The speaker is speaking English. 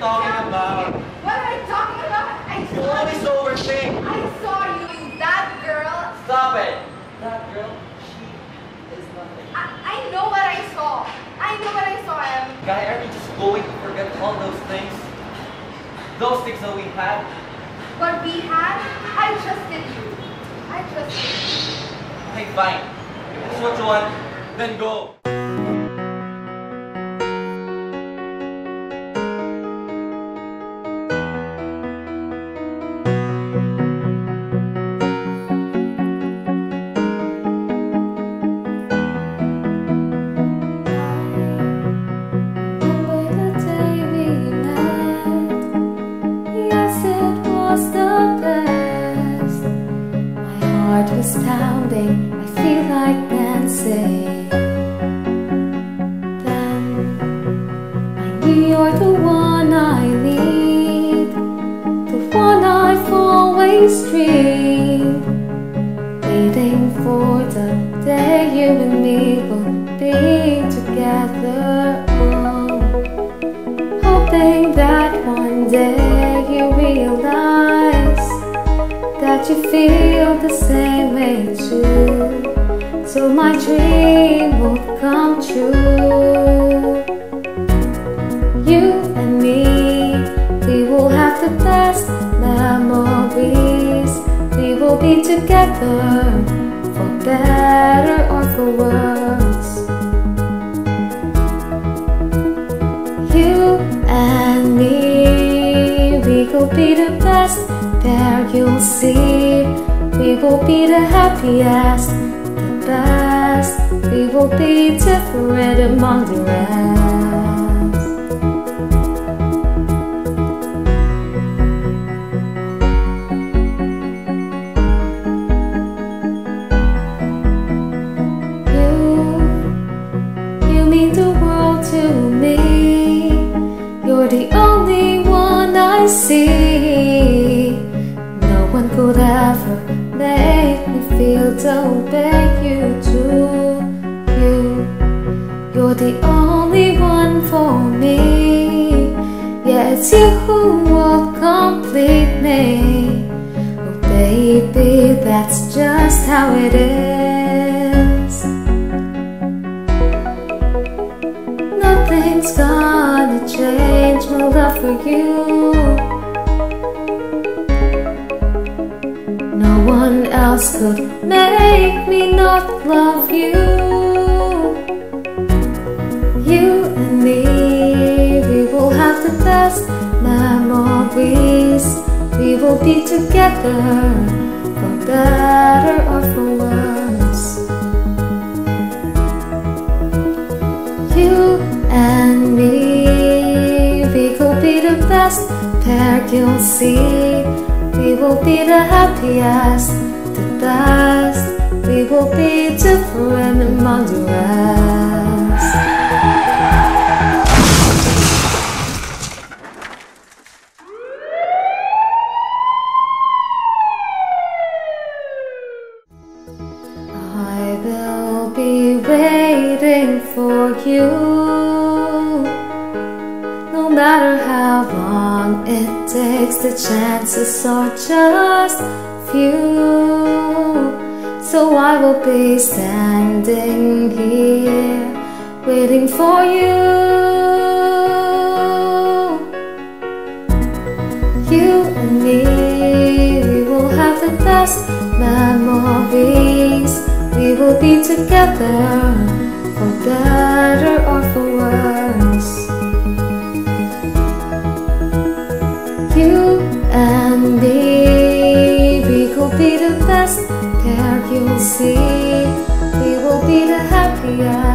talking about? What am I talking about? I you always overthink. I saw you that girl. Stop it. That girl, she is nothing. I, I know what I saw. I know what I saw, Em. Guy, are you just going to forget all those things? Those things that we had? What we had? I trusted you. I trusted you. Okay, fine. If that's what you want, then go. Pounding, I feel like dancing. Then I knew you're the one I need, the one I've always dreamed. Waiting for the day you and me will be together. Oh, hoping that one day you realize you feel the same way too. So my dream will come true. You and me, we will have the best memories. We will be together for better or for worse. Pair you'll see. We will be the happiest, the best. We will be different among the rest. You, you mean the world to me. You're the only one I see. Could ever make me feel the way you do. You, you're the only one for me. Yeah, it's you who will complete me. Oh, baby, that's just how it is. Nothing's gonna change my love for you. Else could make me not love you. You and me, we will have the best memories. We will be together for better or for worse. You and me, we will be the best pair you'll see. We will be the happiest, best. We will be different among the rest. I will be waiting for you. No matter how long it takes, the chances are just few. So I will be standing here waiting for you. You and me, we will have the best memories. We will be together for better be the happiest, the